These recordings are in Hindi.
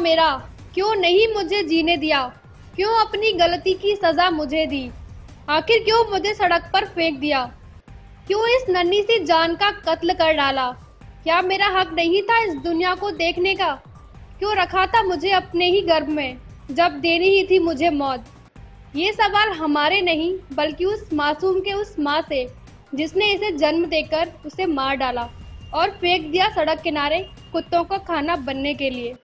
मेरा? क्यों नहीं मुझे जीने दिया? क्यों अपनी गलती की सजा मुझे दी? आखिर क्यों मुझे सड़क पर फेंक दिया? क्यों इस नन्ही सी जान का कत्ल कर डाला? क्या मेरा हक नहीं था इस दुनिया को देखने का? क्यों रखा था मुझे अपने ही गर्भ में, जब देनी ही थी मुझे मौत? ये सवाल हमारे नहीं, बल्कि उस मासूम के उस माँ से, जिसने इसे जन्म देकर उसे मार डाला और फेंक दिया सड़क किनारे कुत्तों का खाना बनने के लिए।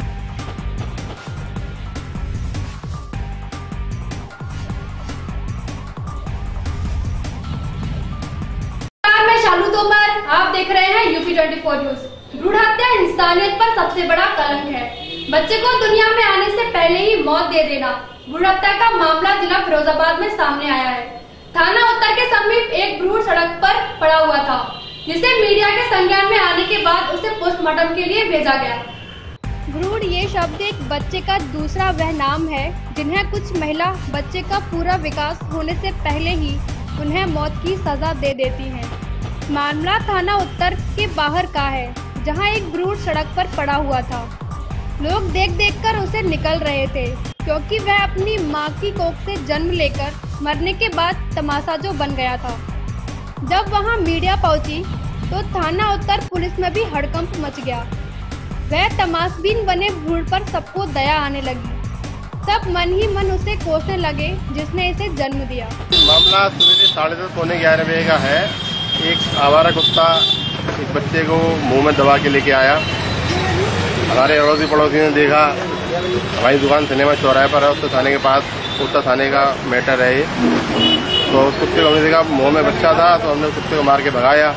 आप देख रहे हैं यूपी 24 न्यूज़। भ्रूण हत्या इंसानियत पर सबसे बड़ा कलंक है। बच्चे को दुनिया में आने से पहले ही मौत दे देना। भ्रूण हत्या का मामला जिला फिरोजाबाद में सामने आया है। थाना उत्तर के समीप एक भ्रूण सड़क पर पड़ा हुआ था, जिसे मीडिया के संज्ञान में आने के बाद उसे पोस्टमार्टम के लिए भेजा गया। भ्रूण ये शब्द एक बच्चे का दूसरा वह नाम है, जिन्हें कुछ महिला बच्चे का पूरा विकास होने से पहले ही उन्हें मौत की सजा दे देती हैं। मामला थाना उत्तर के बाहर का है, जहाँ एक भ्रूण सड़क पर पड़ा हुआ था। लोग देख देख कर उसे निकल रहे थे, क्योंकि वह अपनी माँ की कोख से जन्म लेकर मरने के बाद तमाशा जो बन गया था। जब वहाँ मीडिया पहुँची तो थाना उत्तर पुलिस में भी हड़कंप मच गया। वह तमाशबीन बने भ्रूण पर सबको दया आने लगी। सब मन ही मन उसे कोसने लगे, जिसने इसे जन्म दिया। मामला सवेरे साढ़े दस पौने ग्यारह बजे का है। एक आवारा कुत्ता एक बच्चे को मुँह में दबा के लेके आया। हमारे अड़ोसी पड़ोसी ने देखा, हमारी दुकान सिनेमा चौराहे पर है, उसके थाने के पास, कुत्ता थाने का मैटर है ये। तो उस कुत्ते को हमने देखा, मुँह में बच्चा था तो हमने कुत्ते को मार के भगाया।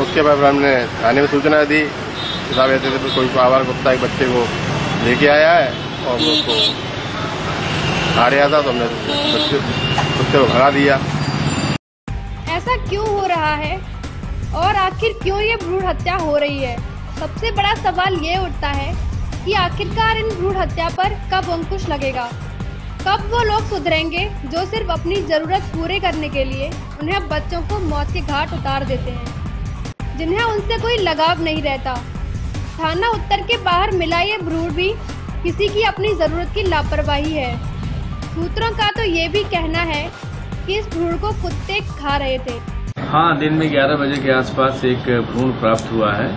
उसके बाद हमने थाने में सूचना दी साहब ऐसे ऐसे कोई आवारा कुत्ता एक बच्चे को लेके आया है, और उसको आ रहा था तो हमने बच्चे कुत्ते को भगा दिया। ऐसा क्यों हो रहा है? और आखिर क्यों ये भ्रूण हत्या हो रही है? सबसे बड़ा सवाल ये उठता है कि आखिरकार इन भ्रूण हत्या पर कब अंकुश लगेगा? कब वो लोग सुधरेंगे जो सिर्फ़ अपनी ज़रूरत पूरे करने के लिए उन्हें बच्चों को मौत के घाट उतार देते हैं, जिन्हें उनसे कोई लगाव नहीं रहता? थाना उत्तर के बाहर मिला ये भ्रूण भी किसी की अपनी ज़रूरत की लापरवाही है। सूत्रों का तो ये भी कहना है कि इस भ्रूण को कुत्ते खा रहे थे। हाँ दिन में 11 बजे के आसपास एक भ्रूण प्राप्त हुआ है।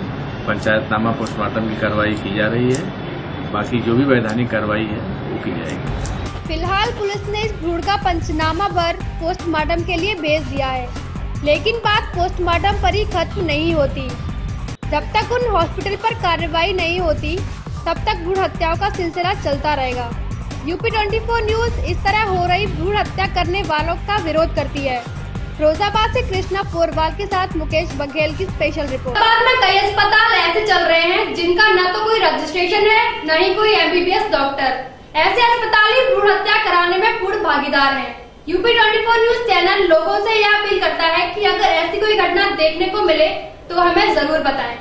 पंचायतनामा पोस्टमार्टम की कार्रवाई की जा रही है। बाकी जो भी वैधानिक कार्रवाई है वो की जाएगी। फ़िलहाल पुलिस ने इस भ्रूण का पंचनामा पर पोस्टमार्टम के लिए भेज दिया है। लेकिन बात पोस्टमार्टम पर ही खत्म नहीं होती। जब तक उन हॉस्पिटल पर कार्रवाई नहीं होती तब तक भ्रूण हत्याओं का सिलसिला चलता रहेगा। यूपी 24 न्यूज़ इस तरह हो रही भ्रूण हत्या करने वालों का विरोध करती है। फिरोजाबाद से कृष्णा पोरवाल के साथ मुकेश बघेल की स्पेशल रिपोर्ट में कई अस्पताल ऐसे चल रहे हैं जिनका न तो कोई रजिस्ट्रेशन है, न ही कोई एमबीबीएस डॉक्टर ऐसे अस्पताल ही भ्रूण हत्या कराने में पूर्ण भागीदार है। यूपी 24 न्यूज़ चैनल लोगों से यह अपील करता है कि अगर ऐसी कोई घटना देखने को मिले तो हमें ज़रूर बताएँ।